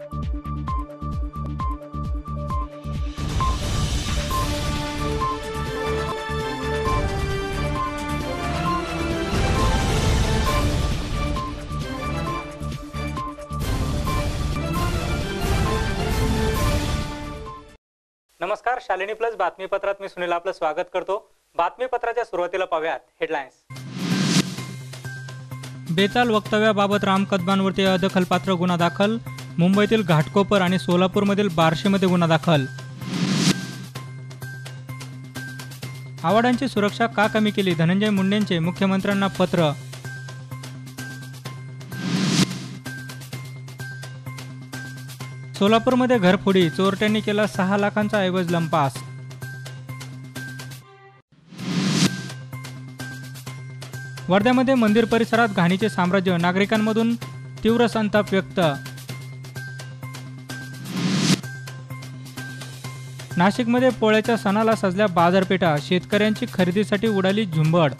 नमस्कार शालिनी प्लस बातमीपत्रात मी सुनील आपलं स्वागत करतो. बातमीपत्राच्या सुरुवातीला पाहूयात हेडलाईन्स बेताल वक्तव्याबाबत राम कदमांवरती अदखलपात्र गुन्हा दाखल मुंबईतील घाटकोपर आणि सोलापूरमधील बार्शीमध्ये गुन्हा दाखल. आवाडांची सुरक्षा का कमी केली? धनंजय मुंडेंचे मुख्यमंत्र्यांना पत्र. सोलापूरमध्ये घरफोडी चोरट्यांनी केला सहा लाखांचा ऐवज लंपास. वर्ध्यामध्ये मंदिर परिसरात घाणीचे साम्राज्य नागरिकांमधून तीव्र संताप व्यक्त. नाशिकमध्ये पोळ्याच्या सणाला सजल्या बाजारपेठा शेतकऱ्यांची खरेदीसाठी उडाली झुंबड.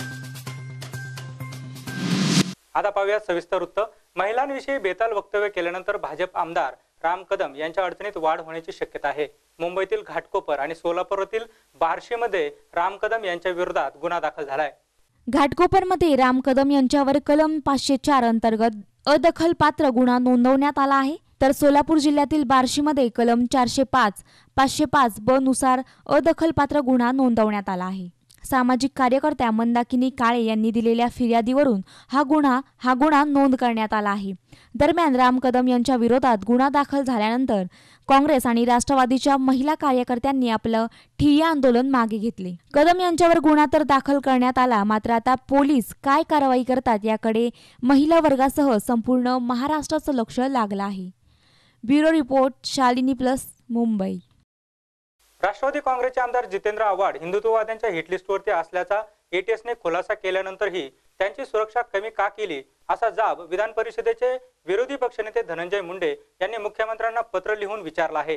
आता पाहूया सविस्तर वृत्त. महिलांविषयी बेताल वक्तव्य केल्यानंतर भाजप आमदार राम कदम यांच्या अडचणीत वाढ होण्याची शक्यता आहे. मुंबईतील घाटकोपर आणि सोलापूरातील बार्शीमध्ये राम कदम यांच्या विरोधात गुन्हा दाखल झालाय. घाटकोपरमध्ये राम कदम यांच्यावर कलम पाचशे चार अंतर्गत अदखलपात्र गुन्हा नोंदवण्यात आला आहे. तर सोलापूर जिल्ह्यातील बार्शीमध्ये कलम चारशे पाच पाचशे पाच ब नुसार अदखलपात्र गुन्हा नोंदवण्यात आला आहे. सामाजिक कार्यकर्त्या मंदाकिनी काळे यांनी दिलेल्या फिर्यादीवरून हा गुन्हा हा गुन्हा नोंद करण्यात आला आहे. दरम्यान राम कदम यांच्या विरोधात गुन्हा दाखल झाल्यानंतर काँग्रेस आणि राष्ट्रवादीच्या महिला कार्यकर्त्यांनी आपलं ठिय्या आंदोलन मागे घेतले. कदम यांच्यावर गुन्हा तर दाखल करण्यात आला मात्र आता पोलीस काय कारवाई करतात याकडे महिला वर्गासह संपूर्ण महाराष्ट्राचं लक्ष लागलं आहे. Bureau report Shalini plus Mumbai. Rashtrawadi काँग्रेसचे आमदार जितेंद्र आव्हाड हिंदुत्ववाद्यांच्या हिटलिस्टवरती असल्याचा एटीएसने खुलासा केल्यानंतरही त्यांची सुरक्षा कमी का केली असा जाब विधान परिषदेचे विरोधी पक्षनेते धनंजय मुंडे यांनी मुख्यमंत्र्यांना पत्र लिहून विचारला आहे.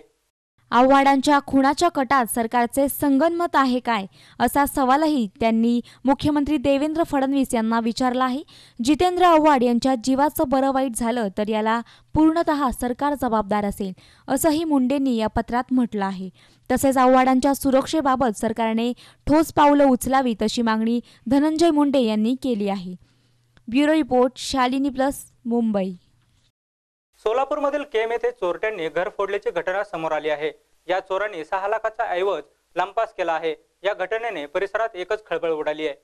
आव्हाडांच्या खुणाच्या कटात सरकारचे संगनमत आहे काय? असा सवालही त्यांनी मुख्यमंत्री देवेंद्र फडणवीस यांना विचारला आहे. जितेंद्र आव्हाड यांच्या जीवाचं बरं वाईट झालं तर याला पूर्णतः सरकार जबाबदार असेल असंही मुंडेंनी या पत्रात म्हटलं आहे. तसेच आव्हाडांच्या सुरक्षेबाबत सरकारने ठोस पावलं उचलावीत अशी मागणी धनंजय मुंडे यांनी केली आहे. Bureau report Shalini plus Mumbai. सोलापूरमधील Kem येथे चोरट्यांनी घर फोडल्याची घटना समोर आली आहे. या चोरांनी सहा लाखाचा ऐवज लंपास केला आहे. या घटनेने परिसरात एकच खळबळ उडाली आहे.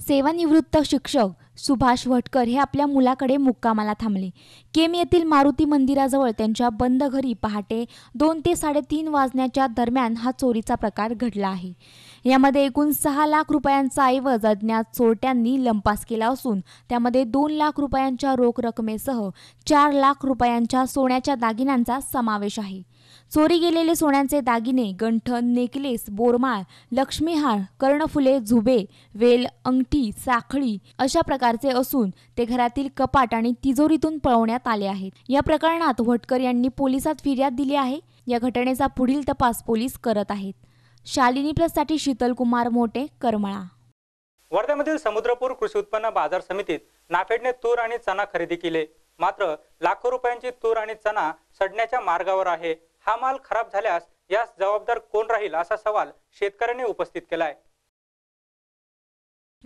सेवानिवृत्त शिक्षक सुभाष भटकर हे आपल्या मुलाकडे मुक्कामाला थांबले. केम येथील मारुती मंदिराजवळ त्यांच्या बंद घरी पहाटे दोन ते साडेतीन वाजण्याच्या दरम्यान हा चोरीचा प्रकार घडला आहे. यामध्ये एकूण सहा लाख रुपयांचा ऐवज अज्ञात चोरट्यांनी लंपास केला असून त्यामध्ये दोन लाख रुपयांच्या रोख रकमेसह चार लाख रुपयांच्या सोन्याच्या दागिन्यांचा समावेश आहे. चोरी गेलेले सोन्याचे दागिने गंठन नेकलेस बोरमाळ लक्ष्मीहार कर्णफुले झुबे वेल अंगठी साखळी अशा प्रकारचे असून ते घरातील कपाट आणि तिजोरीतून पळवण्यात आले आहेत. या प्रकरणात भटकर यांनी पोलिसात फिर्याद दिली आहे. या घटनेचा पुढील तपास पोलीस करत आहेत. शालिनी प्लससाठी शीतल कुमार मोटे करमळा. वर्ध्यामधील समुद्रपूर कृषी उत्पन्न बाजार समितीत नाफेडने तूर आणि चणा खरेदी केले. मात्र लाखो रुपयांची तूर आणि चणा सडण्याच्या मार्गावर आहे. हा माल खराब झाल्यास यास जबाबदार कोण राहील असा सवाल शेतकऱ्यांनी उपस्थित केलाय.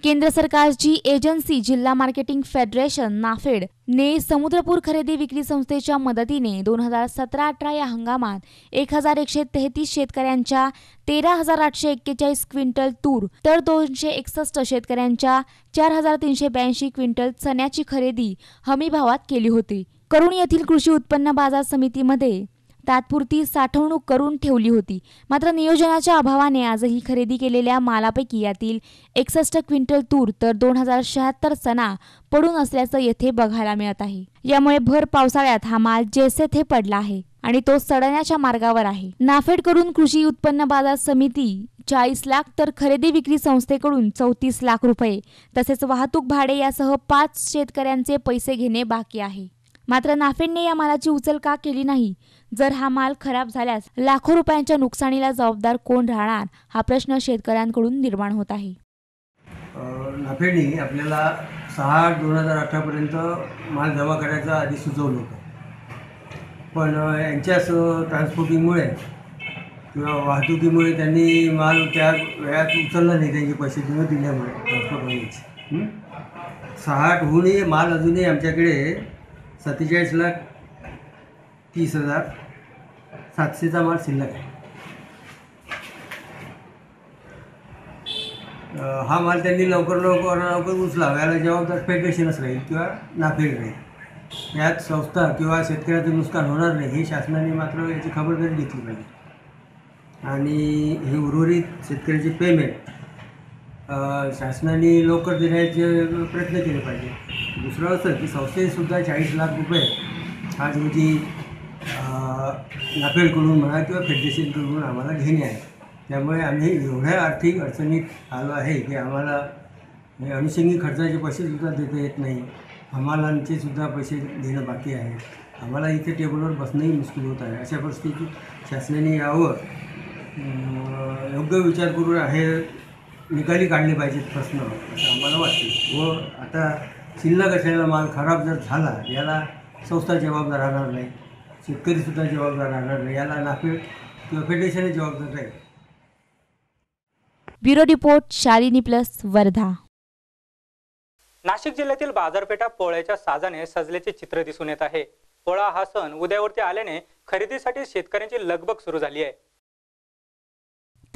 केंद्र सरकारची एजन्सी जिल्हा मार्केटिंग फेडरेशन नाफेड ने समुद्रपूर खरेदी विक्री संस्थेच्या मदतीने दोन हजार सतरा अठरा या हंगामात एक हजार एकशे तेहतीस शेतकऱ्यांच्या तेरा हजार आठशे एक्केचाळीस क्विंटल तूर तर दोनशे एकसष्ट शेतकऱ्यांच्या चार हजार तीनशे ब्याऐंशी क्विंटल चण्याची खरेदी हमी भावात केली होती. करुण येथील कृषी उत्पन्न बाजार समितीमध्ये तात्पुरती साठवणूक करून ठेवली होती. मात्र नियोजनाच्या अभावाने आजही खरेदी केलेल्या मालापैकी यातील एकसष्ट क्विंटल तूर तर दोन हजार शहात्तर सणा पडून असल्याचं येथे बघायला मिळत आहे. यामुळे भर पावसाळ्यात हा माल जैसे थे पडला आहे आणि तो सडण्याच्या मार्गावर आहे. नाफेड करून कृषी उत्पन्न बाजार समिती चाळीस लाख तर खरेदी विक्री संस्थेकडून चौतीस लाख रुपये तसेच वाहतूक भाडे यासह पाच शेतकऱ्यांचे पैसे घेणे बाकी आहे. मात्र नाफेडने या मालाची उचल का केली नाही? जर हा माल खराब झाल्यास लाखो रुपयांच्या नुकसानीला जबाबदार कोण राहणार? हा प्रश्न शेतकऱ्यांकडून निर्माण होत आहे. नाफेडने आपल्याला सहा आठ दोन हजार अठरापर्यंत माल जमा करायचा आधी सुचवलं होतं. पण यांच्याच ट्रान्सपोर्टिंगमुळे किंवा वाहतुकीमुळे त्यांनी माल त्या वेळात उचलला नाही त्यांचे पैसे न दिल्यामुळे ट्रान्सपोर्ट सहा आठ होऊनही माल अजूनही आमच्याकडे सत्तेचाळीस लाख तीस हजार सातशेचा माल शिल्लक आहे. हा माल त्यांनी लवकर लवकर लवकर उचला याला जबाबदार फेडरेशनच राहील किंवा नाफेड राहील. यात संस्था किंवा शेतकऱ्याचं नुकसान होणार नाही हे शासनाने मात्र याची खबरदारी घेतली पाहिजे. आणि हे उर्वरित शेतकऱ्याचे पेमेंट शासनाने लवकर देण्याचे प्रयत्न केले पाहिजे. दुसरं असं की संस्थेसुद्धा चाळीस लाख रुपये हा तुमची नाफेडकडून म्हणा किंवा फेडरेशनकडून आम्हाला घेणे आहे. त्यामुळे आम्ही एवढ्या आर्थिक अडचणीत आलो आहे की आम्हाला हे अनुषंगिक खर्चाचे पैसेसुद्धा देता येत नाही. हमालांचे सुद्धा पैसे देणं बाकी आहे. आम्हाला इथे टेबलवर बसणंही मुश्किल होत आहे. अशा परिस्थितीत शासनाने यावर योग्य विचार करून आहे निकाली काढले पाहिजेत प्रश्न. असं आम्हाला वाटते. व आता शिल्लक असलेला माल खराब जर झाला याला संस्था जबाबदार राहणार नाही शेतकरीसुद्धा जबाबदार राहणार नाही याला नाफेड किंवा फेडरेशनच जबाबदार राहील. Bureau report Shalini plus Wardha. Nashik जिल्ह्यातील बाजारपेठा पोळ्याच्या साजाने सजल्याचे चित्र दिसून येत आहे. पोळा हा सण उद्यावरती आल्याने खरेदीसाठी शेतकऱ्यांची लगबग सुरू झाली आहे.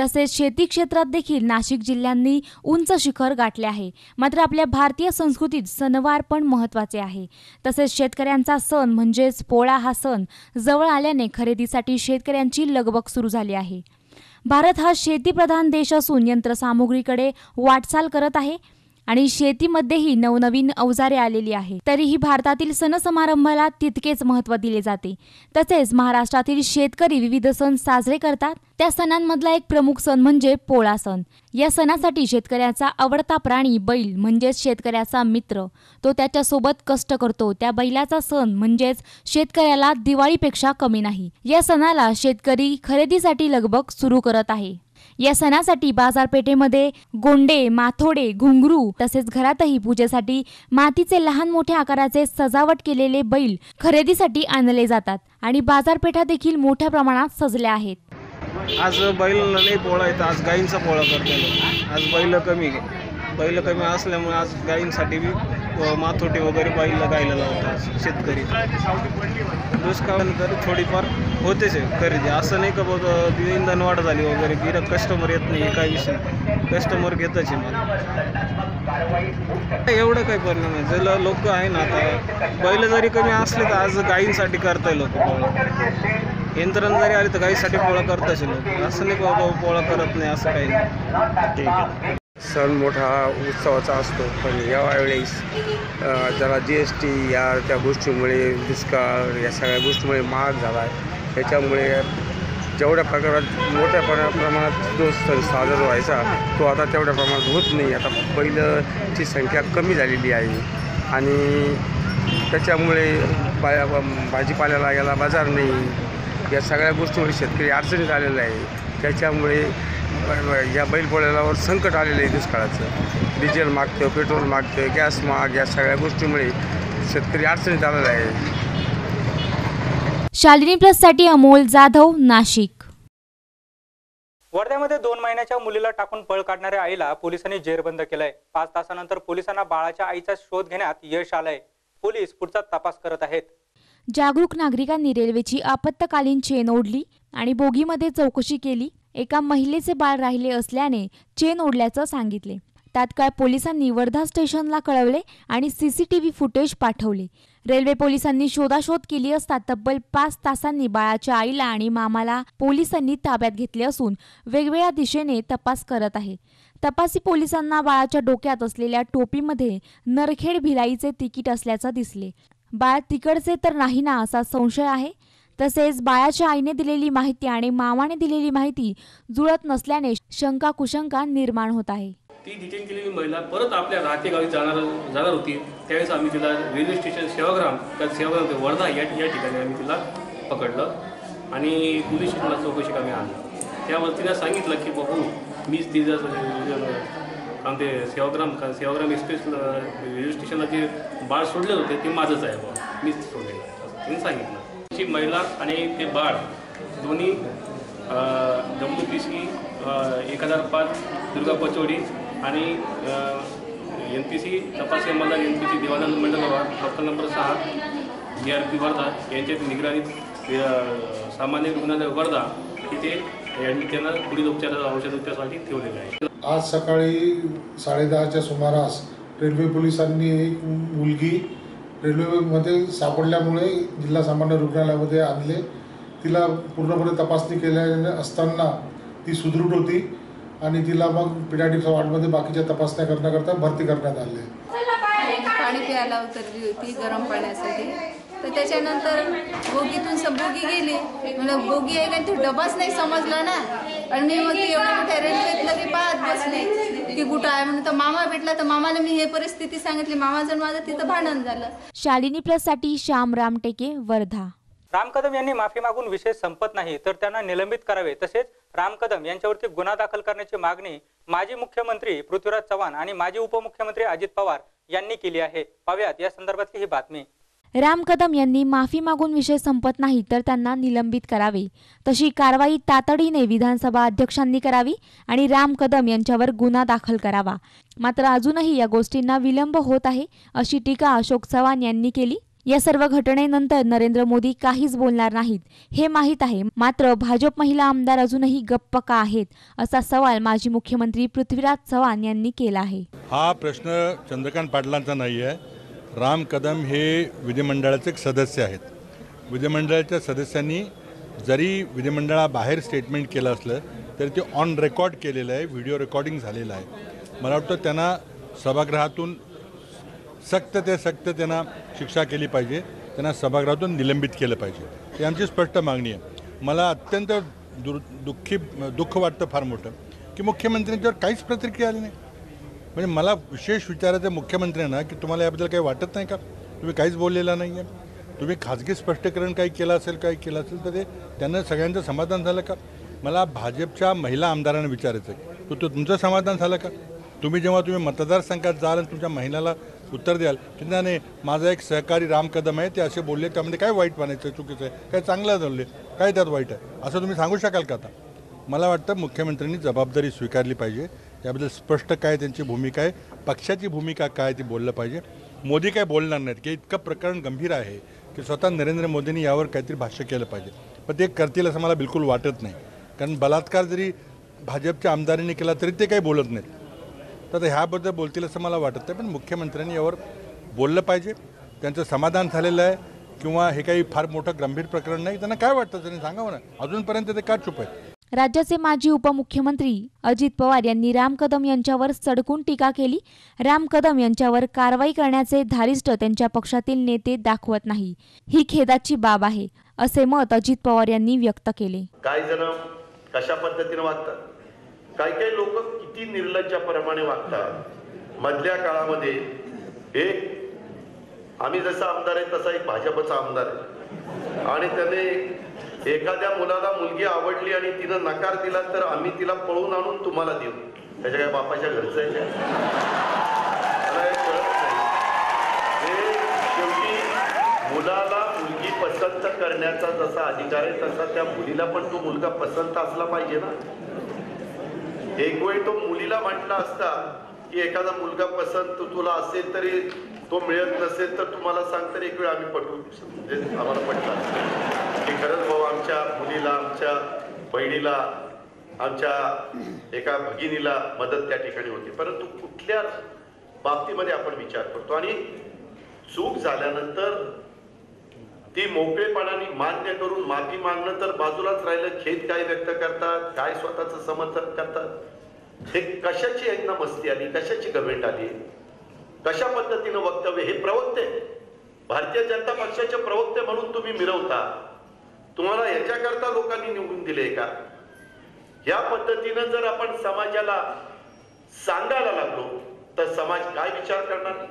तसेच शेती क्षेत्रात देखील नाशिक जिल्ह्यांनी उंच शिखर गाठले आहे. मात्र आपल्या भारतीय संस्कृतीत सणवार पण महत्त्वाचे आहे. तसेच शेतकऱ्यांचा सण म्हणजेच पोळा हा सण जवळ आल्याने खरेदीसाठी शेतकऱ्यांची लगबग सुरू झाली आहे. भारत हा शेतीप्रधान देश असून यंत्रसामुग्रीकडे वाटचाल करत आहे. आणि शेतीमध्येही नवनवीन अवजारे आलेली आहे तरीही भारतातील सण समारंभाला तितकेच महत्त्व दिले जाते. तसेच महाराष्ट्रातील शेतकरी विविध सण साजरे करतात. त्या सणांमधला एक प्रमुख सण म्हणजे पोळा सण. या सणासाठी शेतकऱ्याचा आवडता प्राणी बैल म्हणजेच शेतकऱ्याचा मित्र तो त्याच्यासोबत कष्ट करतो. त्या बैलाचा सण म्हणजेच शेतकऱ्याला दिवाळीपेक्षा कमी नाही. या सणाला शेतकरी खरेदीसाठी लगबग सुरू करत आहे. या सणासाठी बाजारपेठेमध्ये गोंडे माथोडे घुंगरू तसेच घरातही पूजेसाठी मातीचे लहान मोठ्या आकाराचे सजावट केलेले बैल खरेदीसाठी आणले जातात आणि बाजारपेठा देखील मोठ्या प्रमाणात सजल्या आहेत. आज बैल नाही पोळा येतं आज गाईंचा पोळा करतो आज बैल कमी बैल कमी असल्यामुळे आज गाईंसाठी बी अ, माथोटे वगैरे बैल गायला लावतात शेतकरी. दुष्काळानंतर थोडीफार होतेच आहे खरेदी. असं नाही का बघ ती इंधन वाढ झाली वगैरे गिरक कस्टमर येत नाही काय विषय कस्टमर घेतच आहे मग एवढं काही परिणाम आहे. जर लोक आहे ना आता बैल जरी कमी असले तर आज गाईंसाठी करताय लोक पोळा. यंत्रण जरी आली तर गायीसाठी पोळा करताच लोक. असं नाही बाबा पोळा करत नाही असं काही नाही. ठीक आहे. सण मोठा उत्सवाचा असतो पण यावेळेस जरा जी एस टी या त्या गोष्टीमुळे दुष्काळ या सगळ्या गोष्टीमुळे महाग झाला आहे. त्याच्यामुळे जेवढ्या प्रकारात मोठ्या प्र प्रमाणात जो सण साजरा व्हायचा तो आता तेवढ्या प्रमाणात होत नाही. आता बैलची संख्या कमी झालेली आहे. आणि त्याच्यामुळे बाया भाजीपाल्याला याला बाजार नाही. या सगळ्या गोष्टीमुळे शेतकरी अडचणीत आलेला आहे. त्याच्यामुळे या बैलपोळ्यावर संकट आलेलं आहे दुष्काळाचं. डिझेल मागतं पेट्रोल मागतं गॅस माग या सगळ्या गोष्टीमुळे शेतकरी अडचणीत आलेला आहे. शालिनी प्लससाठी अमोल जाधव नाशिक. वर्ध्यामध्ये दोन महिन्याच्या मुलीला टाकून पळ काढणाऱ्या आईला पोलिसांनी जेरबंद केलंय. पाच तासानंतर पोलिसांना बाळाच्या आईचा शोध घेण्यात यश आलंय. पोलीस पुढचा तपास करत आहेत. जागरूक नागरिकांनी रेल्वेची आपत्कालीन चेन ओढली आणि बोगीमध्ये चौकशी केली. एका महिलेचे बाळ राहिले असल्याने चेन ओढल्याचं सांगितले. तात्काळ पोलिसांनी वर्धा स्टेशनला कळवले आणि सीसीटीव्ही फुटेज पाठवले. रेल्वे पोलिसांनी शोधाशोध केली असता तब्बल पाच तासांनी बाळाच्या आईला आणि मामाला पोलिसांनी ताब्यात घेतले असून वेगवेगळ्या दिशेने तपास करत आहे. तपासी पोलिसांना बाळाच्या डोक्यात असलेल्या टोपीमध्ये नरखेड भिलाईचे तिकीट असल्याचं दिसले. बाळ तिकडचे तर नाही ना असा संशय आहे. तसेच बाळाच्या आईने दिलेली माहिती आणि मामाने दिलेली माहिती जुळत नसल्याने शंका कुशंका निर्माण होत आहे. ती डिटेन केलेली महिला परत आपल्या राहते गावी जाणार जाणार होती. त्यावेळेस आम्ही तिला रेल्वे स्टेशन सेवाग्राम त्या सेवाग्राम ते वर्धा या या ठिकाणी आम्ही तिला पकडलं आणि पोलीस स्टेशनला चौकशी आम्ही आणलं. त्यावर तिला सांगितलं की बघू मीच तिचं कारण ते सेवाग्राम का सेवाग्राम एक्सप्रेस रेल्वे स्टेशनला जे बाळ सोडले होते ते माझंच आहे बाबा मीच सोडलेलं आहे. असं तिने सांगितलं. ती महिला आणि ते बाळ दोन्ही डब्ल्यू पी सी एक हजार पाच दुर्गा पचोडी आणि एन पी सी तपास अंमलदार एन पी सी देवानंद मंडळ डॉक्टर नंबर सहा जे आर पी वर्धा यांच्या निगराणीत सामान्य रुग्णालय वर्धा तिथे यांनी त्यांना पुढील उपचारा औषध उपचारासाठी ठेवलेलं आहे. आज सकाळी साडेदहाच्या सुमारास रेल्वे पोलिसांनी एक मुलगी रेल्वेमध्ये सापडल्यामुळे जिल्हा सामान्य रुग्णालयामध्ये आणले. तिला पूर्णपणे तपासणी केल्या असताना ती सुदृढ होती. आणि तिला मग पिडाटिक्स वॉर्डमध्ये बाकीच्या तपासण्या करण्याकरता भरती करण्यात आले. पाणी प्यायला उतरली होती गरम पाण्यासाठी. तर त्याच्यानंतर बोगीतून स बोगी गेली. म्हणजे बोगी आहे का? तो डबाच नाही समजला ना. आणि मी मग ती एवढ्या मोठ्या रेल्वेत लगे पाहत बसले. की कुठं आहे म्हणून तर मामा भेटला. तर मामाला मी हे परिस्थिती सांगितली. मामाचं आणि माझं तिथं भांडण झालं. शालिनी प्लससाठी श्याम रामटेके वर्धा. राम कदम यांनी माफी मागून विषय संपत नाही तर त्यांना निलंबित करावे. तसेच राम कदम यांच्यावरती गुन्हा दाखल करण्याची मागणी माजी मुख्यमंत्री पृथ्वीराज चव्हाण आणि माजी उपमुख्यमंत्री अजित पवार यांनी केली आहे. पाहूयात या संदर्भातली ही बातमी. राम कदम यांनी माफी मागून विषय संपत नाही तर त्यांना निलंबित करावे. तशी कारवाई तातडीने विधानसभा अध्यक्षांनी करावी आणि राम कदम यांच्यावर गुन्हा दाखल करावा. मात्र अजूनही या गोष्टींना विलंब होत आहे अशी टीका अशोक चव्हाण यांनी केली. या सर्व घटनेनंतर नरेंद्र मोदी काहीच बोलणार नाहीत. हे माहीत आहे. मात्र भाजप महिला आमदार अजूनही गप्प का आहेत असा सवाल माजी मुख्यमंत्री पृथ्वीराज चव्हाण यांनी केला आहे. हा प्रश्न चंद्रकांत पाटलांचा नाही आहे राम कदम हे विधिमंडळाचे एक सदस्य आहेत. विधिमंडळाच्या सदस्यांनी जरी विधिमंडळाबाहेर स्टेटमेंट केलं असलं तरी ते ऑन रेकॉर्ड केलेलं आहे व्हिडिओ रेकॉर्डिंग झालेलं आहे. मला वाटतं त्यांना सभागृहातून सक्त ते सक्त त्यांना शिक्षा केली पाहिजे त्यांना सभागृहातून निलंबित केलं पाहिजे. ही आमची स्पष्ट मागणी आहे. मला अत्यंत दुर दुःखी दुःख वाटतं फार मोठं की मुख्यमंत्र्यांच्यावर काहीच प्रतिक्रिया आली नाही. म्हणजे मला विशेष विचारायचं आहे मुख्यमंत्र्यांना की तुम्हाला याबद्दल काही वाटत नाही का? तुम्ही काहीच बोललेला नाही आहे. तुम्ही खाजगी स्पष्टीकरण काही केलं असेल काही केलं असेल तर ते त्यांना सगळ्यांचं समाधान झालं का? मला भाजपच्या महिला आमदारांना विचारायचं आहे. तर तो तुमचं समाधान झालं का? तुम्ही जेव्हा तुम्ही मतदारसंघात जाल आणि तुमच्या महिलाला उत्तर द्याल. की नाही माझा एक सहकारी राम कदम आहे ते असे बोलले त्यामध्ये काय वाईट मानायचं चुकीचं आहे? काय चांगलं झालं काय त्यात वाईट आहे? असं तुम्ही सांगू शकाल का आता? मला वाटतं मुख्यमंत्र्यांनी जबाबदारी स्वीकारली पाहिजे. याबद्दल स्पष्ट काय त्यांची भूमिका आहे पक्षाची भूमिका काय ती बोललं पाहिजे. मोदी काय बोलणार नाहीत की इतकं प्रकरण गंभीर आहे की स्वतः नरेंद्र मोदींनी यावर काहीतरी भाष्य केलं पाहिजे. पण ते करतील असं मला बिलकुल वाटत नाही. कारण बलात्कार जरी भाजपच्या आमदारांनी केला तरी ते काही बोलत नाहीत. तर ह्याबद्दल बोलतील असं मला वाटत नाही पण मुख्यमंत्र्यांनी यावर बोललं पाहिजे. त्यांचं समाधान झालेलं आहे किंवा हे काही फार मोठं गंभीर प्रकरण नाही. त्यांना काय वाटतं त्यांनी सांगावं ना. अजूनपर्यंत ते का चुप आहेत? राज्याचे माजी उपमुख्यमंत्री अजित पवार यांनी राम कदम यांच्यावर सडकून टीका केली. राम कदम यांच्यावर कारवाई करण्याचे धारिष्ट त्यांच्या पक्षातील नेते दाखवत नाही. ही खेदाची बाब आहे असे मत अजित पवार यांनी व्यक्त केले. काही जण कशा पद्धतीने वागतात? काही काही लोक किती निर्लज्जाप्रमाणे वागतात. मधल्या काळामध्ये एक आम्ही जसा आमदार आहे तसा एक भाजपचा आमदार आहे. आणि त्याने एखाद्या मुलाला मुलगी आवडली आणि तिनं नकार दिला तर आम्ही तिला पळून आणून तुम्हाला देऊ. त्याच्या काय बापाच्या घरचं आहे का? शेवटी मुलाला मुलगी पसंत करण्याचा जसा अधिकार आहे तसा त्या मुलीला पण तो मुलगा पसंत असला पाहिजे ना. एक वेळ तो मुलीला म्हटला असता की एखादा मुलगा पसंत तुला असेल तरी तो मिळत नसेल तर तुम्हाला सांग तर एक वेळ आम्ही पटवू. म्हणजे आम्हाला पटला. की खरंच भाऊ आमच्या मुलीला आमच्या बहिणीला आमच्या एका भगिनीला मदत त्या ठिकाणी होती. परंतु कुठल्या बाबतीमध्ये आपण विचार करतो? आणि चूक झाल्यानंतर ती मोकळेपणाने मान्य करून माफी मागणं तर बाजूलाच राहिलं. खेद काय व्यक्त करतात? काय स्वतःच समर्थन करतात? हे कशाची एकदा मस्ती आली? कशाची गमेंट आली? कशा पद्धतीनं वक्तव्य? हे प्रवक्ते. भारतीय जनता पक्षाचे प्रवक्ते म्हणून तुम्ही मिरवता. तुम्हाला याच्याकरता लोकांनी निवडून दिले का? या पद्धतीनं जर आपण समाजाला सांगायला लागलो तर समाज काय विचार करणार?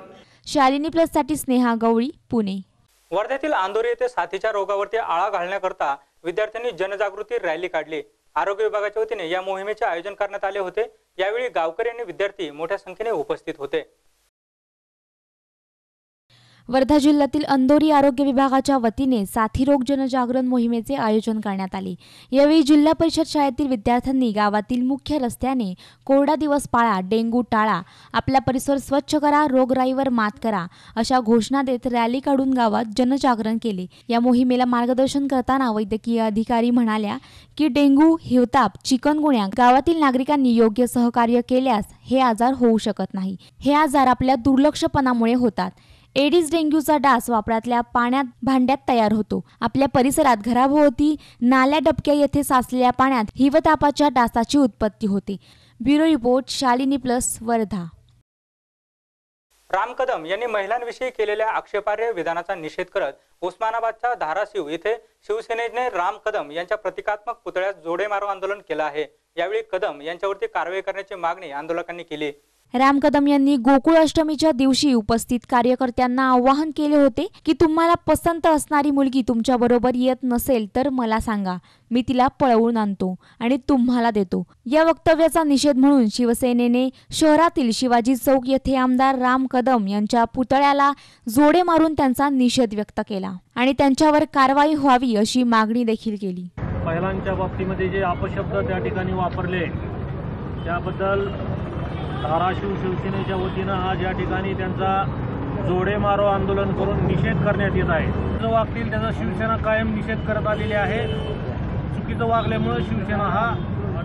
शालिनी प्लससाठी स्नेहा गवळी पुणे. वर्ध्यातील आंदोरी येथे साथीच्या रोगावरती आळा घालण्याकरता विद्यार्थ्यांनी जनजागृती रॅली काढली. आरोग्य विभागाच्या वतीने या मोहिमेचे आयोजन करण्यात आले होते. यावेळी गावकरी आणि विद्यार्थी मोठ्या संख्येने उपस्थित होते. वर्धा जिल्ह्यातील अंदोरी आरोग्य विभागाच्या वतीने साथीरोग जनजागरण मोहिमेचे आयोजन करण्यात आले. यावेळी जिल्हा परिषद शाळेतील विद्यार्थ्यांनी गावातील मुख्य रस्त्याने कोरडा दिवस पाळा डेंग्यू टाळा आपला परिसर स्वच्छ करा रोगराईवर मात करा अशा घोषणा देत रॅली काढून गावात जनजागरण केले. या मोहिमेला मार्गदर्शन करताना वैद्यकीय अधिकारी म्हणाल्या की डेंग्यू हिवताप चिकनगुण्या गावातील नागरिकांनी योग्य सहकार्य केल्यास हे आजार होऊ शकत नाही. हे आजार आपल्या दुर्लक्षपणामुळे होतात. एडिस डेंग्यूचा डास वापरातल्या पाण्यात भांड्यात तयार होतो. आपल्या परिसरात घराभोवती नाल्या डबक्या येथे साचलेल्या पाण्यात हिवतापाच्या डासाची उत्पत्ती होते. Bureau report Shalini plus Wardha. Ram Kadam यांनी महिलांविषयी केलेल्या आक्षेपार्ह विधानाचा निषेध करत उस्मानाबादच्या धाराशिव येथे शिवसेनेने राम कदम यांच्या प्रतिकात्मक पुतळ्यास जोडे मारो आंदोलन केलं आहे. यावेळी कदम यांच्यावरती कारवाई करण्याची मागणी आंदोलकांनी केली. राम कदम यांनी गोकुळ अष्टमीच्या दिवशी उपस्थित कार्यकर्त्यांना आवाहन केले होते की तुम्हाला पसंत असणारी मुलगी तुमच्या बरोबर येत नसेल तर मला सांगा. मी तिला पळवून आणतो आणि तुम्हाला देतो. या वक्तव्याचा निषेध म्हणून शिवसेनेने शहरातील शिवाजी चौक येथे आमदार राम कदम यांच्या पुतळ्याला जोडे मारून त्यांचा निषेध व्यक्त केला आणि त्यांच्यावर कारवाई व्हावी अशी मागणी देखील केली. महिलांच्या बाबतीमध्ये जे अपशब्द त्या ठिकाणी वापरले त्याबद्दल धाराशिव शिवसेनेच्या वतीनं आज या ठिकाणी त्यांचा जोडे मारो आंदोलन करून निषेध करण्यात येत आहे. जो वागतील त्याचा शिवसेना कायम निषेध करत आलेली आहे. चुकीचं वागल्यामुळे शिवसेना हा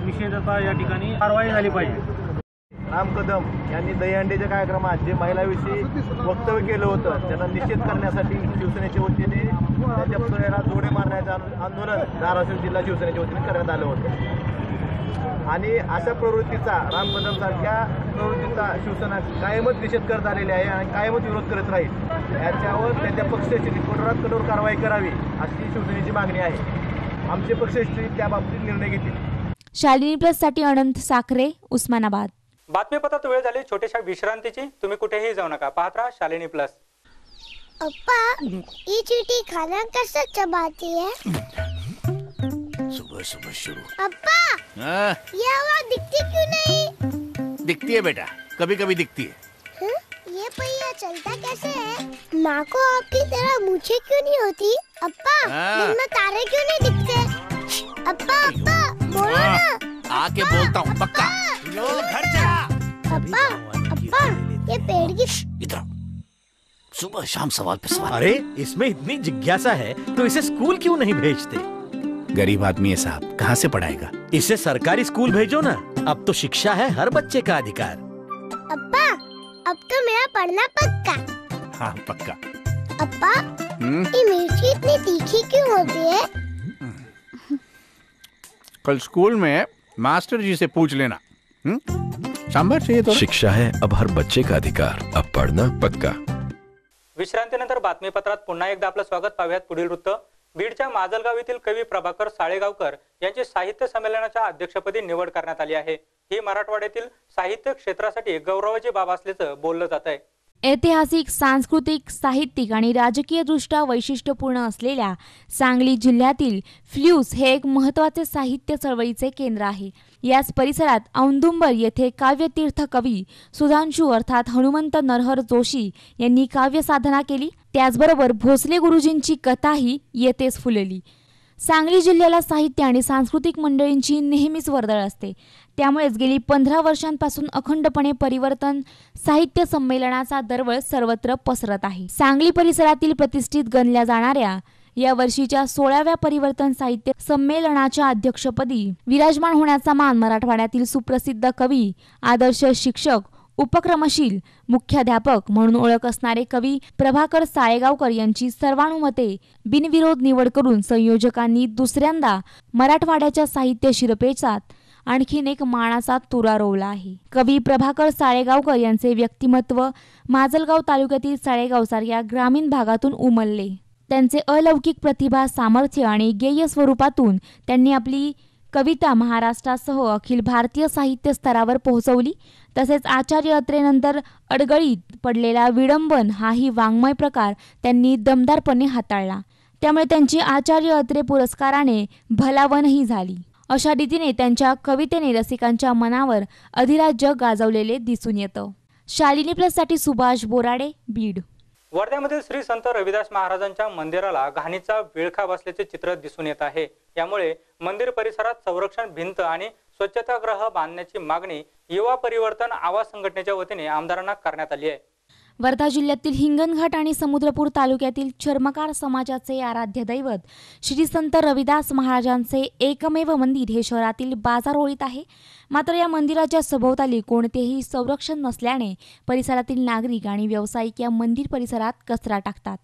निषेधाचा या ठिकाणी कारवाई झाली पाहिजे. राम कदम यांनी दहीहंडीच्या कार्यक्रमात जे महिलाविषयी वक्तव्य केलं होतं त्यांना निषेध करण्यासाठी शिवसेनेच्या वतीने त्यांच्या पुतळ्याला जोडे मारण्याचं आंदोलन धाराशिव जिल्हा शिवसेनेच्या वतीने करण्यात आलं होतं. आणि अशा प्रवृत्तीचा राम कदम सारख्या प्रवृत्तीचा शिवसेना कायमच निषेध करत आलेली आहे आणि कायमच विरोध करत राहील. याच्यावर त्यांच्या पक्षश्री कठोरात कठोर कारवाई करावी अशी शिवसेनेची मागणी आहे. आमचे पक्षश्री त्या बाबतीत निर्णय घेतील. शालिनी प्लससाठी अनंत साखरे उस्मानाबाद. बातमीपत्रात वेळ झाली छोट्याशा विश्रांतीची. तुम्ही कुठेही जाऊ नका. पाहत राहा शालिनी प्लस. अप्पा ये चीटी खाना कैसे चबाती है सुबह सुबह शुरू। अप्पा हाँ, ये आवाज़ दिखती क्यों नहीं? दिखती है बेटा कभी कभी दिखती है। हं? ये पहिया चलता कैसे है? माँ को आपकी तरह मूछे क्यों नहीं होती? अप्पा हाँ। दिन में तारे क्यों नहीं दिखते? अप्पा अप्पा बोलो ना। हाँ, आके बोलता हूँ पक्का। घर चला अप्पा अप्पा ये पेड़ की इधर सुबह शाम सवाल पे सवाल। अरे इसमें इतनी जिज्ञासा है तो इसे स्कूल क्यों नहीं भेजते? गरीब आदमी है साहब कहाँ से पढ़ाएगा? इसे सरकारी स्कूल भेजो ना। अब तो शिक्षा है हर बच्चे का अधिकार। अप्पा अब तो मेरा पढ़ना पक्का। हाँ पक्का। अप्पा हम्म, ये मिर्ची इतनी तीखी क्यों होती है? कल स्कूल में मास्टर जी से पूछ लेना। हम्म? सांभर चाहिए तो शिक्षा है अब हर बच्चे का अधिकार अब पढ़ना पक्का। विश्रांतीनंतर बातमीपत्रात पुन्हा एकदा आपलं स्वागत पाहूयात पुढील वृत्त. बीडच्या माजलगाव येथील कवी प्रभाकर साळेगावकर यांची साहित्य संमेलनाच्या अध्यक्षपदी निवड करण्यात आली आहे. ही मराठवाड्यातील साहित्य क्षेत्रासाठी गौरवाची बाब असल्याचं बोललं जात आहे ऐतिहासिक सांस्कृतिक साहित्यिक आणि राजकीयदृष्ट्या वैशिष्ट्यपूर्ण असलेल्या सांगली जिल्ह्यातील फ्ल्यूस हे एक महत्त्वाचे साहित्य चळवळीचे केंद्र आहे. याच परिसरात औंदुंबर येथे काव्यतीर्थ कवी सुधांशू अर्थात हनुमंत नरहर जोशी यांनी काव्य साधना केली. त्याचबरोबर भोसले गुरुजींची कथाही येथेच फुलली. सांगली जिल्ह्याला साहित्य आणि सांस्कृतिक मंडळींची नेहमीच वर्दळ असते. त्यामुळेच गेली पंधरा वर्षांपासून अखंडपणे परिवर्तन साहित्य संमेलनाचा दरवळ सर्वत्र पसरत आहे. सांगली परिसरातील प्रतिष्ठित गणल्या जाणाऱ्या या वर्षीच्या सोळाव्या परिवर्तन साहित्य संमेलनाच्या अध्यक्षपदी विराजमान होण्याचा मान मराठवाड्यातील सुप्रसिद्ध कवी आदर्श शिक्षक उपक्रमशील मुख्याध्यापक म्हणून ओळख असणारे कवी प्रभाकर साळेगावकर यांची सर्वानुमते बिनविरोध निवड करून संयोजकांनी दुसऱ्यांदा मराठवाड्याच्या साहित्य शिरपेचात आणखीन एक मानाचा तुरा रोवला आहे. कवी प्रभाकर साळेगावकर यांचे व्यक्तिमत्व माजलगाव तालुक्यातील साळेगाव सारख्या ग्रामीण भागातून उमलले. त्यांचे अलौकिक प्रतिभा सामर्थ्य आणि गेय स्वरूपातून त्यांनी आपली कविता महाराष्ट्रासह अखिल भारतीय साहित्य स्तरावर पोहोचवली. तसेच आचार्य अत्रेनंतर अडगळीत पडलेला विडंबन हाही वाङ्मय प्रकार त्यांनी दमदारपणे हाताळला. त्यामुळे त्यांची आचार्य अत्रे पुरस्काराने भलावणही झाली. अशा रीतीने त्यांच्या कवितेने रसिकांच्या मनावर अधिराज्य गाजवलेले दिसून येतं. शालिनी प्लससाठी सुभाष बोराडे बीड. वर्ध्यामधील श्री संत रविदास महाराजांच्या मंदिराला घाणीचा विळखा बसल्याचे चित्र दिसून येत आहे. यामुळे मंदिर परिसरात संरक्षण भिंत आणि स्वच्छतागृह बांधण्याची मागणी युवा परिवर्तन आवाज संघटनेच्या वतीने आमदारांना करण्यात आली आहे. वर्धा जिल्ह्यातील हिंगणघाट आणि समुद्रपूर तालुक्यातील चर्मकार समाजाचे आराध्य दैवत श्री संत रविदास महाराजांचे एकमेव मंदिर हे शहरातील बाजारोळीत आहे. मात्र या मंदिराच्या सभोवताली कोणतेही संरक्षण नसल्याने परिसरातील नागरिक आणि व्यावसायिक या मंदिर परिसरात कचरा टाकतात.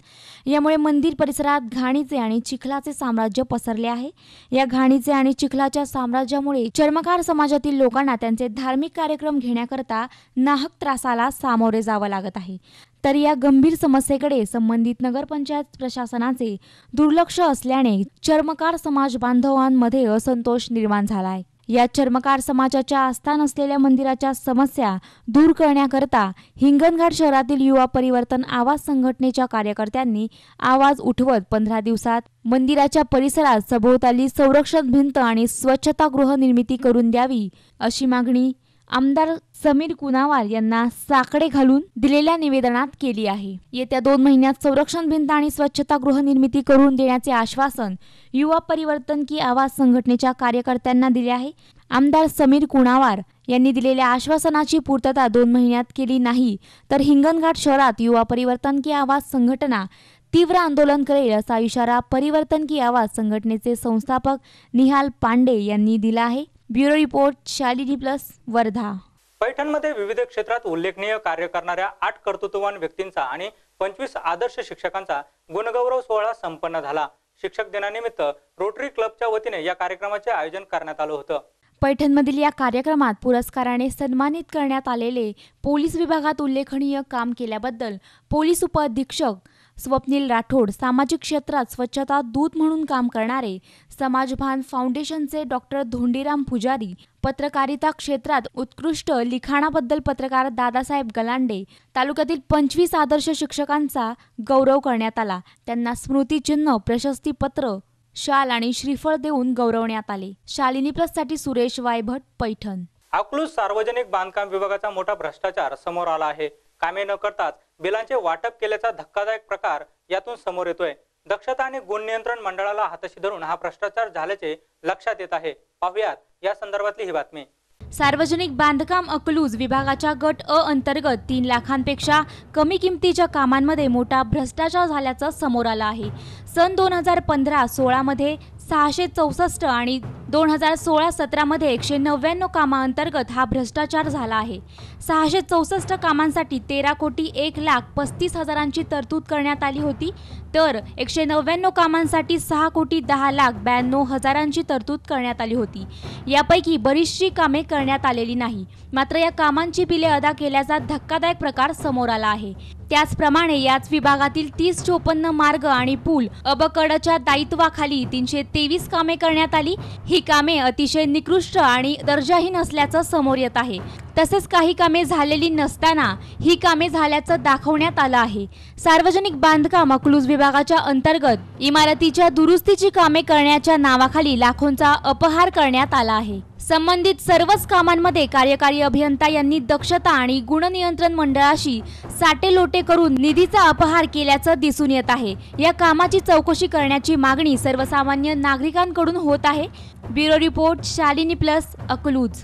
यामुळे मंदिर परिसरात घाणीचे आणि चिखलाचे साम्राज्य पसरले आहे. या घाणीचे आणि चिखलाच्या साम्राज्यामुळे चर्मकार समाजातील लोकांना त्यांचे धार्मिक कार्यक्रम घेण्याकरता नाहक त्रासाला सामोरे जावं लागत आहे. तर या गंभीर समस्येकडे संबंधित नगरपंचायत प्रशासनाचे दुर्लक्ष असल्याने चर्मकार समाज बांधवांमध्ये असंतोष निर्माण झाला आहे या चर्मकार समाजाच्या आस्थान असलेल्या मंदिराच्या समस्या दूर करण्याकरता हिंगणघाट शहरातील युवा परिवर्तन आवाज संघटनेच्या कार्यकर्त्यांनी आवाज उठवत पंधरा दिवसात मंदिराच्या परिसरात सभोवताली संरक्षण भिंत आणि स्वच्छतागृह निर्मिती करून द्यावी अशी मागणी आमदार समीर कुनावार यांना साकडे घालून दिलेल्या निवेदनात केली आहे. येत्या दोन महिन्यात संरक्षण भिंत आणि स्वच्छता गृहनिर्मिती करून देण्याचे आश्वासन युवा परिवर्तन की आवाज संघटनेच्या कार्यकर्त्यांना दिले आहे. आमदार समीर कुणावार यांनी दिलेल्या आश्वासनाची पूर्तता दोन महिन्यात केली नाही तर हिंगणघाट शहरात युवा परिवर्तन की आवाज संघटना तीव्र आंदोलन करेल असा इशारा परिवर्तन की आवाज संघटनेचे संस्थापक निहाल पांडे यांनी दिला आहे. Bureau report Shalini plus Wardha. पैठणमध्ये विविध क्षेत्रात उल्लेखनीय कार्य करणाऱ्या आठ कर्तृत्ववान व्यक्तींचा आणि पंचवीस आदर्श शिक्षकांचा गुणगौरव सोहळा संपन्न झाला. शिक्षक दिनानिमित्त रोटरी क्लबच्या वतीने या कार्यक्रमाचे आयोजन करण्यात आलं होतं. पैठणमधील या कार्यक्रमात पुरस्काराने सन्मानित करण्यात आलेले पोलीस विभागात उल्लेखनीय काम केल्याबद्दल पोलीस उपअधीक्षक स्वप्नील राठोड सामाजिक क्षेत्रात स्वच्छता दूत म्हणून काम करणारे समाजभान फाउंडेशनचे डॉक्टर धोंडीराम पुजारी पत्रकारिता क्षेत्रात उत्कृष्ट लिखाणाबद्दल पत्रकार दादासाहेब गलांडे तालुक्यातील पंचवीस आदर्श शिक्षकांचा गौरव करण्यात आला. त्यांना स्मृतिचिन्ह प्रशस्तीपत्र शाल आणि श्रीफळ देऊन गौरवण्यात आले. शालिनी प्लससाठी सुरेश वायभट पैठण. अकलूज सार्वजनिक बांधकाम विभागाचा मोठा भ्रष्टाचार समोर आला आहे. कामे न करताच बिलांचे वाटप केल्याचा धक्कादायक प्रकार यातून समोर येतोय. दक्षता आणि गुण नियंत्रण मंडळाला हाताशी धरून हा भ्रष्टाचार झाल्याचे लक्षात येत आहे. पाहुयात या संदर्भातली ही बातमी. सार्वजनिक बांधकाम अकलूज विभागाच्या गट अ अंतर्गत तीन लाखांपेक्षा कमी किमतीच्या कामांमध्ये मोठा भ्रष्टाचार झाल्याचं समोर आलं आहे. सन दोन हजार पंधरा सोळामध्ये सहाशे चौसष्ट आणि दोन हजार सोळा सतरामध्ये एकशे नव्याण्णव कामाअंतर्गत हा भ्रष्टाचार झाला आहे. सहाशे चौसष्ट कामांसाठी तेरा कोटी एक लाख पस्तीस हजारांची तरतूद करण्यात आली होती. तर एकशे नव्याण्णव कामांसाठी सहा कोटी दहा लाख ब्याण्णव हजारांची तरतूद करण्यात आली होती. यापैकी बरीचशी कामे करण्यात आलेली नाही. मात्र या कामांची बिले अदा केल्याचा धक्कादायक प्रकार समोर आला आहे. त्याचप्रमाणे याच विभागातील तीस चोपन्न मार्ग आणि पूल अबकडच्या दायित्वाखाली तीनशे ते तेवीस कामे करण्यात आली. ही कामे अतिशय निकृष्ट आणि दर्जाहीन असल्याचं समोर येत आहे. तसेच काही कामे झालेली नसताना ही कामे झाल्याचं दाखवण्यात आलं आहे. सार्वजनिक बांधकाम अकलूज विभागाच्या अंतर्गत इमारतीच्या दुरुस्तीची कामे करण्याच्या नावाखाली लाखोंचा अपहार करण्यात आला आहे. संबंधित सर्वच कामांमध्ये कार्यकारी अभियंता यांनी दक्षता आणि गुणनियंत्रण मंडळाशी साटेलोटे करून निधीचा अपहार केल्याचं दिसून येत आहे. या कामाची चौकशी करण्याची मागणी सर्वसामान्य नागरिकांकडून होत आहे. Bureau report Shalini plus Akluj.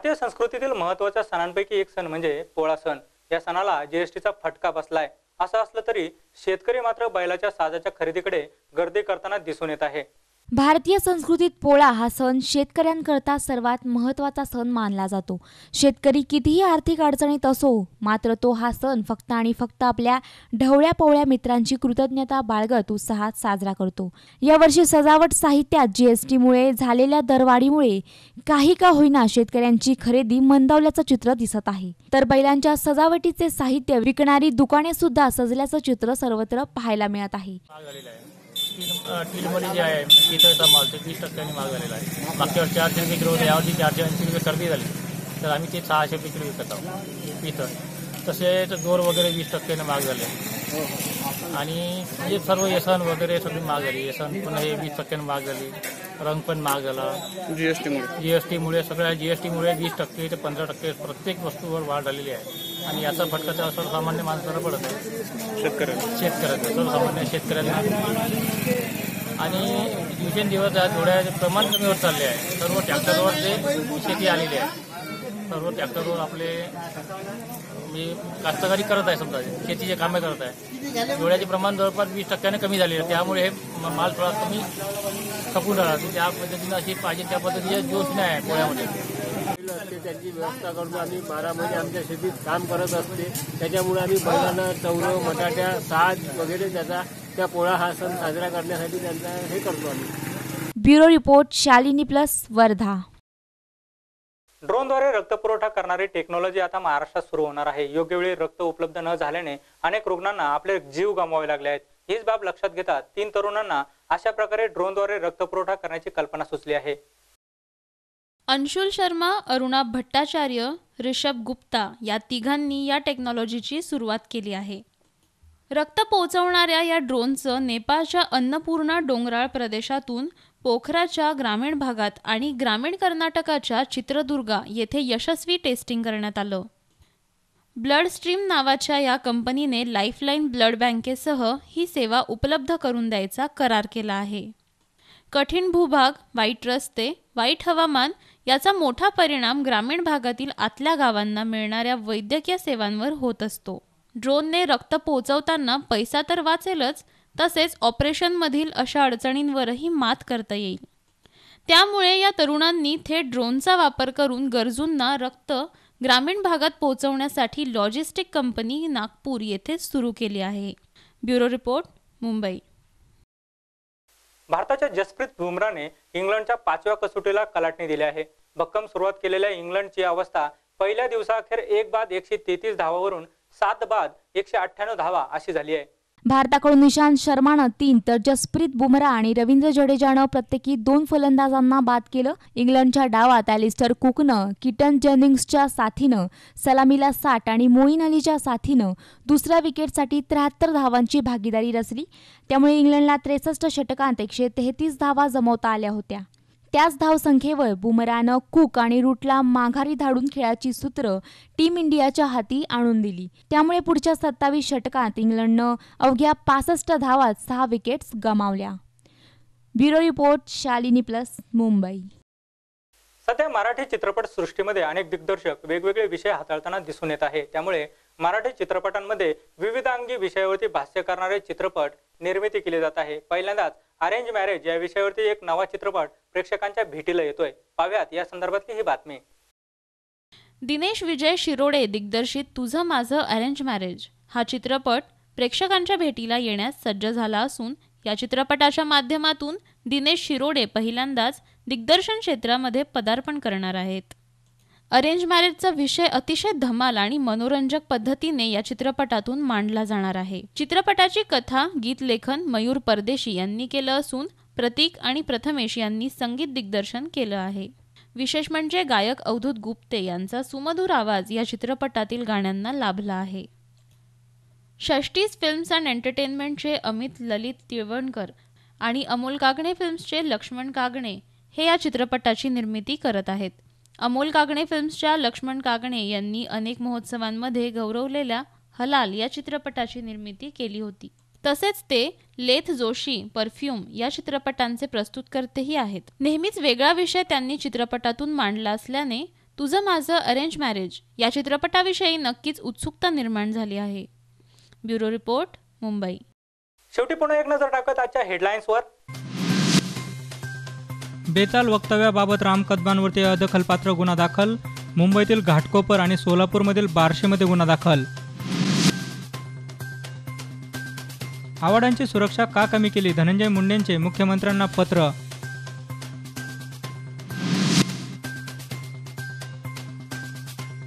भारतीय संस्कृतीतील महत्त्वाच्या सणांपैकी एक सण म्हणजे पोळा सण. या सणाला जीएसटीचा फटका बसलाय. असं असलं तरी शेतकरी मात्र बैलाच्या साजाच्या खरेदीकडे गर्दी करताना दिसून येत आहे. भारतीय संस्कृतीत पोळा हा सण शेतकऱ्यांकरता सर्वात महत्त्वाचा सण मानला जातो. शेतकरी कितीही आर्थिक अडचणीत असो मात्र तो हा सण फक्त आणि फक्त आपल्या ढवळ्या पवळ्या मित्रांची कृतज्ञता बाळगत उत्साहात साजरा करतो. यावर्षी सजावट साहित्यात जीएसटीमुळे झालेल्या दरवाढीमुळे काही का होईना शेतकऱ्यांची खरेदी मंदावल्याचं चित्र दिसत आहे. तर बैलांच्या सजावटीचे साहित्य विकणारी दुकाने सुद्धा सजल्याचं चित्र सर्वत्र पाहायला मिळत आहे. टीलमध्ये जे आहे पितळचा माल ते वीस टक्क्यांनी महाग झालेला आहे. मागच्या वर्षी चारशे रुपये किलो होते यावर्षी चारशे ऐंशी रुपये सर्दी झाली. तर आम्ही ते सहाशे रुपये किलो विकत आहोत पितळ तसेच दोर वगैरे वीस टक्क्याने महाग झाले. आणि म्हणजे सर्व येसन वगैरे सगळी महाग झाली. येसन पण हे वीस टक्क्याने महाग झाली. रंग पण महाग झाला. जीएसटीमुळे जीएसटीमुळे सगळ्या जीएसटीमुळे वीस टक्के ते पंधरा टक्के प्रत्येक वस्तूवर वाढ झालेली आहे. आणि याचा फटका त्या सर्वसामान्य माणसाला पडत आहे. शेतकऱ्यांना. शेतकऱ्यांना सर्वसामान्य शेतकऱ्यांना. आणि दिवसेंदिवस थोड्या प्रमाण कमी होत चालले आहे. सर्व ट्रॅक्टरवर ते शेती आलेली आहे सर्व ट्रॅक्टरवर आपले मी कास्तकारी करत आहे समजा शेतीचे कामे करत आहे. डोळ्याचे प्रमाण जवळपास वीस टक्क्याने कमी झालेलं आहे. त्यामुळे हे माल थोडा कमी खपून राहतो त्या पद्धतीनं अशी पाहिजे त्या पद्धतीचे जोश नाही आहे पोळ्यामध्ये. असते त्याची व्यवस्था करून आम्ही बारा महिने आमच्या शेतीत काम करत असते. त्याच्यामुळे आम्ही बैलांना चौरं बटाट्या साज वगैरे त्याचा त्या पोळा हा सण साजरा करण्यासाठी त्यांचा हे करतो आम्ही. Bureau report Shalini plus Wardha. ड्रोनद्वारे रक्तपुरवठा करणारी टेक्नॉलॉजी आता महाराष्ट्रात सुरू होणार आहे. योग्य वेळी रक्त उपलब्ध न झाल्याने अनेक रुग्णांना आपले जीव गमवावे लागले आहेत. हीच बाब लक्षात घेता तीन तरुणांना अशा प्रकारे ड्रोनद्वारे रक्तपुरवठा करण्याची कल्पना सुचली आहे. अंशुल शर्मा अरुणा भट्टाचार्य ऋषभ गुप्ता या तिघांनी या टेक्नॉलॉजीची सुरुवात केली आहे. रक्त पोहोचवणाऱ्या या ड्रोनचं नेपाळच्या अन्नपूर्णा डोंगराळ प्रदेशातून पोखराच्या ग्रामीण भागात आणि ग्रामीण कर्नाटकाच्या चित्रदुर्गा येथे यशस्वी टेस्टिंग करण्यात आलं. ब्लड स्ट्रीम नावाच्या या कंपनीने लाईफलाईन ब्लड बँकेसह ही सेवा उपलब्ध करून द्यायचा करार केला आहे. कठीण भूभाग वाईट रस्ते वाईट हवामान याचा मोठा परिणाम ग्रामीण भागातील आतल्या गावांना मिळणाऱ्या वैद्यकीय सेवांवर होत असतो. ड्रोनने रक्त पोहोचवताना पैसा तर वाचेलच तसेच ऑपरेशनमधील अशा अडचणींवरही मात करता येईल. त्यामुळे या तरुणांनी थेट ड्रोनचा वापर करून गरजूंना रक्त ग्रामीण भागात पोहोचवण्यासाठी लॉजिस्टिक कंपनी नागपूर येथे सुरू केली आहे. Bureau report Mumbai. भारताच्या जसप्रीत बुमराने इंग्लंडच्या पाचव्या कसोटीला कलाटणी दिली आहे. भक्कम सुरुवात केलेल्या इंग्लंडची अवस्था पहिल्या दिवसाअखेर एक बाद एकशे तेहतीस धावावरून सात बाद एकशे अठ्ठ्याण्णव धावा अशी झाली आहे. भारताकडून निशांत शर्मानं तीन तर जसप्रीत बुमराह आणि रवींद्र जडेजानं प्रत्येकी दोन फलंदाजांना बाद केलं. इंग्लंडच्या डावात ॲलिस्टर कुकनं किटन जेनिंग्सच्या साथीनं सलामीला साठ आणि मोईन अलीच्या साथीनं दुसऱ्या विकेटसाठी त्र्याहत्तर धावांची भागीदारी रचली. त्यामुळे इंग्लंडला त्रेसष्ट षटकांत एकशे तेहतीस धावा जमवता आल्या होत्या. त्याच धावसंख्येवर बुमरानं कुक आणि रूटला माघारी धाडून खेळाची सूत्र टीम इंडियाच्या हाती आणून दिली. त्यामुळे पुढच्या सत्तावीस षटकात इंग्लंडनं अवघ्या पासष्ट धावात सहा विकेट्स गमावल्या. Bureau report Shalini plus Mumbai. सध्या मराठी चित्रपट सृष्टीमध्ये अनेक दिग्दर्शक वेगवेगळे विषय हाताळताना दिसून येत आहे. त्यामुळे मराठी चित्रपटांमध्ये विविधांगी विषयावरती भाष्य करणारे चित्रपट निर्मिती केली जात आहे. पहिल्यांदाच अरेंज मॅरेज या विषयावरती एक नवा चित्रपट प्रेक्षकांच्या भेटीला येतोय. पाव्यात या संदर्भातली ही बातमी. दिनेश विजय शिरोडे दिग्दर्शित तुझं माझं अरेंज मॅरेज हा चित्रपट प्रेक्षकांच्या भेटीला येण्यास सज्ज झाला असून या चित्रपटाच्या माध्यमातून दिनेश शिरोडे पहिल्यांदाच दिग्दर्शन क्षेत्रामध्ये पदार्पण करणार आहेत. अरेंज मॅरेजचा विषय अतिशय धमाल आणि मनोरंजक पद्धतीने या चित्रपटातून मांडला जाणार आहे. चित्रपटाची कथा गीत लेखन मयूर परदेशी यांनी केलं असून प्रतीक आणि प्रथमेश यांनी संगीत दिग्दर्शन केलं आहे. विशेष म्हणजे गायक अवधूत गुप्ते यांचा सुमधुर आवाज या चित्रपटातील गाण्यांना लाभला आहे. षष्टीज फिल्म्स अँड एंटरटेनमेंटचे अमित ललित तिळवणकर आणि अमोल कागणे फिल्म्सचे लक्ष्मण कागणे हे या चित्रपटाची निर्मिती करत आहेत. अमोल कागणे फिल्म्सच्या लक्ष्मण कागणे यांनी अनेक महोत्सवांमध्ये गौरवलेल्या हलाल या चित्रपटाची निर्मिती केली होती. तसेच ते लेथ जोशी परफ्यूम या चित्रपटांचे प्रस्तुतकर्तेही आहेत. नेहमीच वेगळा विषय त्यांनी चित्रपटातून मांडला असल्याने तुझं माझं अरेंज मॅरेज या चित्रपटाविषयी नक्कीच उत्सुकता निर्माण झाली आहे. Bureau report Mumbai. शेवटी पुन्हा एक नजर टाकत आजच्या हेडलाईन्सवर बेताल वक्तव्याबाबत राम कदमांवरती अदखलपात्र गुन्हा दाखल. मुंबईतील घाटकोपर आणि सोलापूरमधील बार्शीमध्ये गुन्हा दाखल. आवाडांची सुरक्षा का कमी केली? धनंजय मुंडेंचे मुख्यमंत्र्यांना पत्र.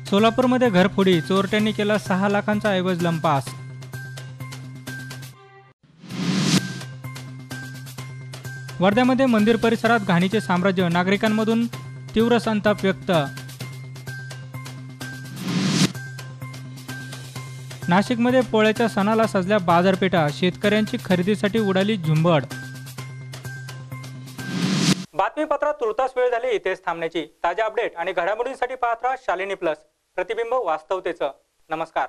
सोलापूरमध्ये घरफोडी चोरट्यांनी केला सहा लाखांचा ऐवज लंपास. वर्ध्यामध्ये मंदिर परिसरात घाणीचे साम्राज्य नागरिकांमधून तीव्र संताप व्यक्त. नाशिकमध्ये पोळ्याच्या सणाला सजल्या बाजारपेठा शेतकऱ्यांची खरेदीसाठी उडाली झुंबड. बातमीपत्रात तुर्तास वेळ झाली इथेच थांबण्याची. ताज्या अपडेट आणि घडामोडींसाठी पाहत राहा शालिनी प्लस. प्रतिबिंब वास्तवतेचं. नमस्कार.